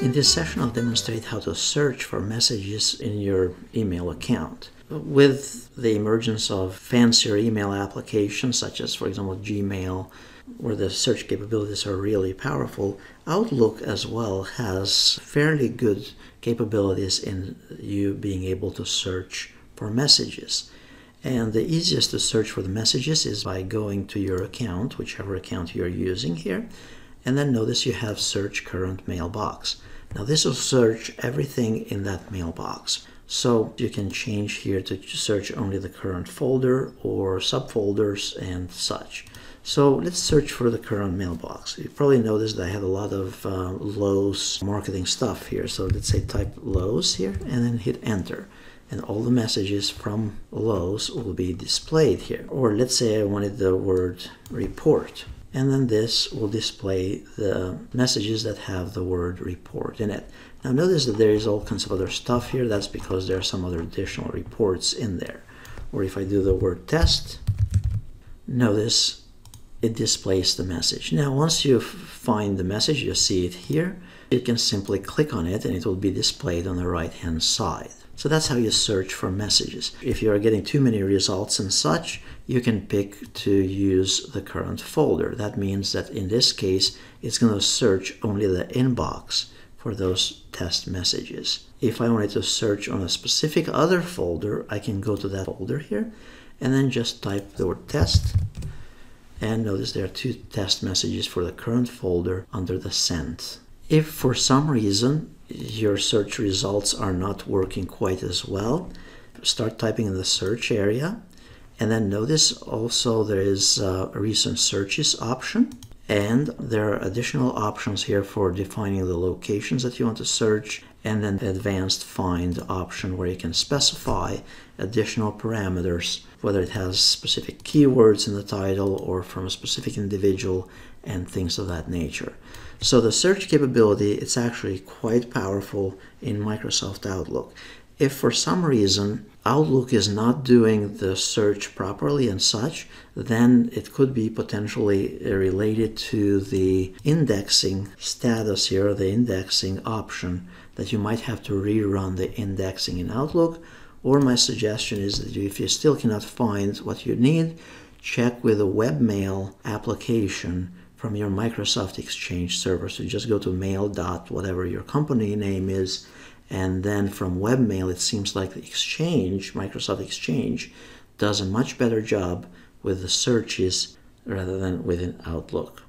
In this session, I'll demonstrate how to search for messages in your email account. With the emergence of fancier email applications, such as, for example, Gmail, where the search capabilities are really powerful, Outlook as well has fairly good capabilities in you being able to search for messages. And the easiest to search for the messages is by going to your account, whichever account you're using here, and then notice you have search current mailbox. Now this will search everything in that mailbox. So you can change here to search only the current folder or subfolders and such. So let's search for the current mailbox. You probably noticed I have a lot of uh, Lowe's marketing stuff here. So let's say type Lowe's here and then hit enter. And all the messages from Lowe's will be displayed here. Or let's say I wanted the word report and then this will display the messages that have the word report in it. Now notice that there is all kinds of other stuff here. That's because there are some other additional reports in there. Or if I do the word test, notice it displays the message. Now once you find the message, you see it here, you can simply click on it and it will be displayed on the right hand side. So that's how you search for messages. If you are getting too many results and such, you can pick to use the current folder. That means that in this case, it's going to search only the inbox for those test messages. If I wanted to search on a specific other folder, I can go to that folder here and then just type the word test. And notice there are two test messages for the current folder under the sent. If for some reason your search results are not working quite as well, start typing in the search area. And then notice also there is a recent searches option. And there are additional options here for defining the locations that you want to search and then the advanced find option where you can specify additional parameters, whether it has specific keywords in the title or from a specific individual and things of that nature. So the search capability, it's actually quite powerful in Microsoft Outlook. If for some reason Outlook is not doing the search properly and such, then it could be potentially uh, related to the indexing status here, the indexing option, that you might have to rerun the indexing in Outlook. Or my suggestion is that if you still cannot find what you need, check with a webmail application from your Microsoft Exchange server. So just go to mail dot whatever your company name is, and then from webmail, it seems like the Exchange, Microsoft Exchange, does a much better job with the searches rather than within Outlook.